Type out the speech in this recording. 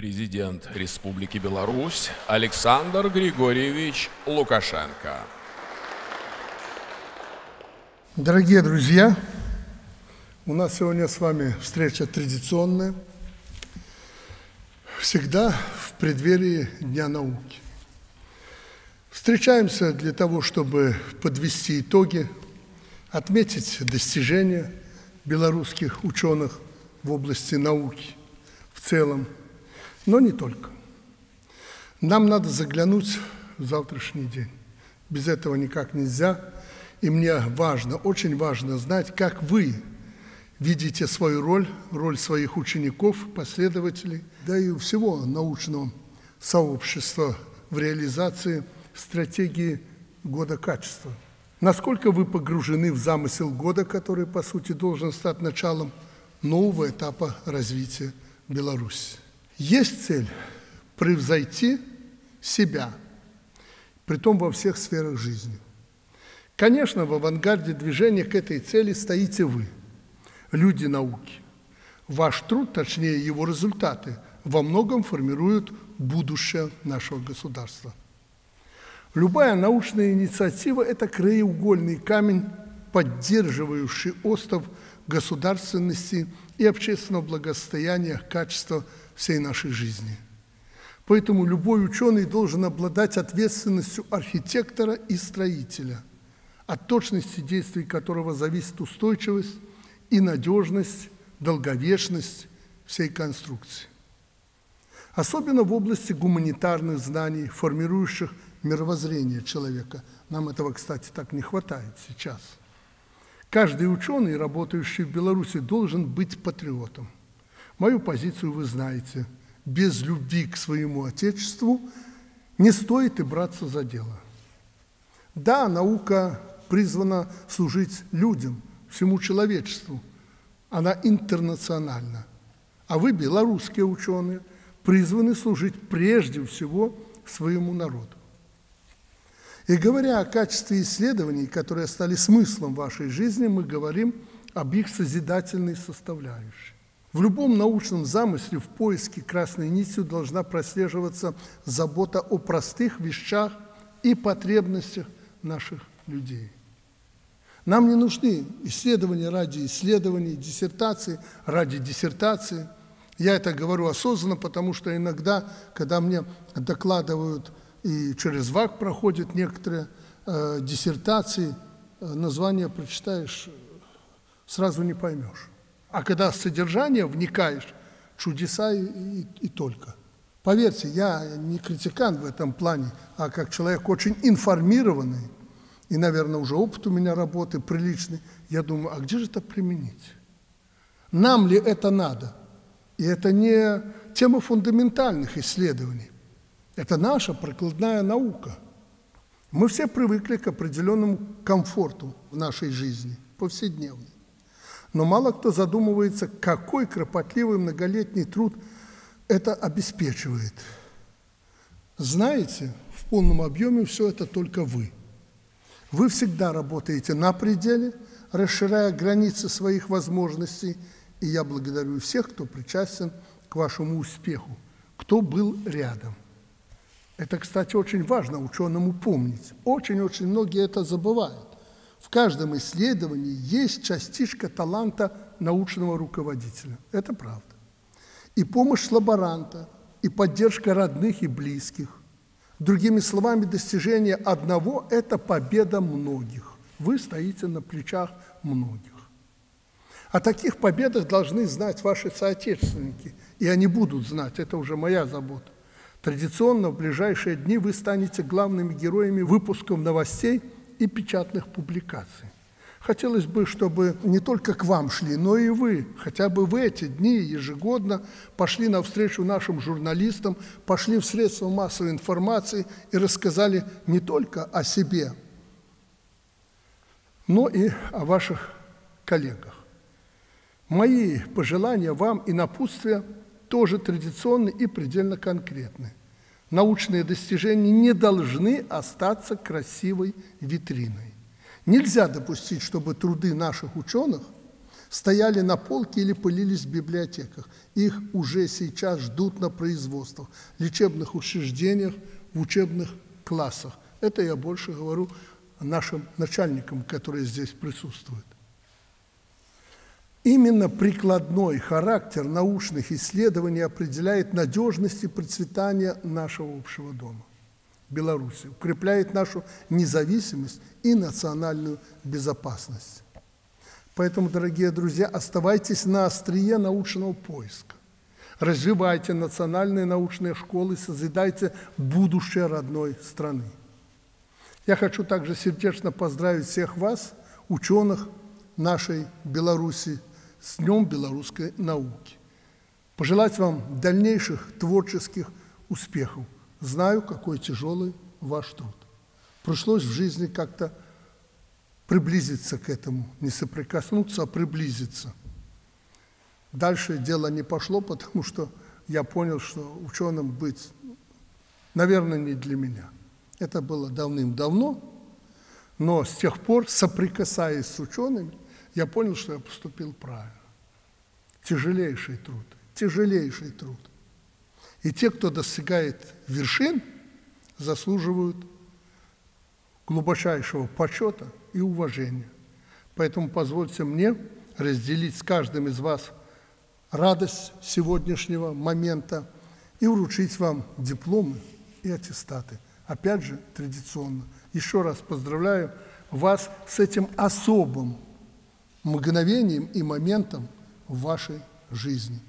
Президент Республики Беларусь Александр Григорьевич Лукашенко. Дорогие друзья, у нас сегодня с вами встреча традиционная, всегда в преддверии Дня науки. Встречаемся для того, чтобы подвести итоги, отметить достижения белорусских ученых в области науки в целом, но не только. Нам надо заглянуть в завтрашний день. Без этого никак нельзя. И мне важно, очень важно знать, как вы видите свою роль, роль своих учеников, последователей, да и всего научного сообщества в реализации стратегии года качества. Насколько вы погружены в замысел года, который, по сути, должен стать началом нового этапа развития Беларуси? Есть цель превзойти себя, притом во всех сферах жизни. Конечно, в авангарде движения к этой цели стоите вы, люди науки. Ваш труд, точнее его результаты, во многом формируют будущее нашего государства. Любая научная инициатива – это краеугольный камень, поддерживающий остров государственности и общественного благосостояния, качества всей нашей жизни. Поэтому любой ученый должен обладать ответственностью архитектора и строителя, от точности действий которого зависит устойчивость и надежность, долговечность всей конструкции. Особенно в области гуманитарных знаний, формирующих мировоззрение человека. Нам этого, кстати, так не хватает сейчас. Каждый ученый, работающий в Беларуси, должен быть патриотом. Мою позицию вы знаете. Без любви к своему Отечеству не стоит и браться за дело. Да, наука призвана служить людям, всему человечеству. Она интернациональна. А вы, белорусские ученые, призваны служить прежде всего своему народу. И говоря о качестве исследований, которые стали смыслом вашей жизни, мы говорим об их созидательной составляющей. В любом научном замысле в поиске красной нитью должна прослеживаться забота о простых вещах и потребностях наших людей. Нам не нужны исследования ради исследований, диссертации ради диссертации. Я это говорю осознанно, потому что иногда, когда мне докладывают и через ВАК проходят некоторые э, диссертации, э, название прочитаешь, сразу не поймешь. А когда в содержание вникаешь, чудеса и, и, и только. Поверьте, я не критикан в этом плане, а как человек очень информированный, и, наверное, уже опыт у меня работы приличный, я думаю, а где же это применить? Нам ли это надо? И это не тема фундаментальных исследований. Это наша прикладная наука. Мы все привыкли к определенному комфорту в нашей жизни, повседневной. Но мало кто задумывается, какой кропотливый многолетний труд это обеспечивает. Знаете, в полном объеме все это только вы. Вы всегда работаете на пределе, расширяя границы своих возможностей, и я благодарю всех, кто причастен к вашему успеху, кто был рядом. Это, кстати, очень важно ученому помнить. Очень-очень многие это забывают. В каждом исследовании есть частичка таланта научного руководителя. Это правда. И помощь лаборанта, и поддержка родных и близких. Другими словами, достижение одного – это победа многих. Вы стоите на плечах многих. О таких победах должны знать ваши соотечественники, и они будут знать, это уже моя забота. Традиционно в ближайшие дни вы станете главными героями выпусков новостей и печатных публикаций. Хотелось бы, чтобы не только к вам шли, но и вы, хотя бы в эти дни ежегодно пошли навстречу нашим журналистам, пошли в средства массовой информации и рассказали не только о себе, но и о ваших коллегах. Мои пожелания вам и напутствия – тоже традиционны и предельно конкретны. Научные достижения не должны остаться красивой витриной. Нельзя допустить, чтобы труды наших ученых стояли на полке или пылились в библиотеках. Их уже сейчас ждут на производствах, лечебных учреждениях, в учебных классах. Это я больше говорю нашим начальникам, которые здесь присутствуют. Именно прикладной характер научных исследований определяет надежность и процветание нашего общего дома. Беларуси, укрепляет нашу независимость и национальную безопасность. Поэтому, дорогие друзья, оставайтесь на острие научного поиска. Развивайте национальные научные школы, созидайте будущее родной страны. Я хочу также сердечно поздравить всех вас, ученых нашей Беларуси, с Днем белорусской науки. Пожелать вам дальнейших творческих успехов. Знаю, какой тяжелый ваш труд. Пришлось в жизни как-то приблизиться к этому, не соприкоснуться, а приблизиться. Дальше дело не пошло, потому что я понял, что ученым быть, наверное, не для меня. Это было давным-давно, но с тех пор, соприкасаясь с учеными, я понял, что я поступил правильно. Тяжелейший труд, тяжелейший труд. И те, кто достигает вершин, заслуживают глубочайшего почета и уважения. Поэтому позвольте мне разделить с каждым из вас радость сегодняшнего момента и вручить вам дипломы и аттестаты. Опять же, традиционно. Еще раз поздравляю вас с этим особым мгновением и моментом в вашей жизни.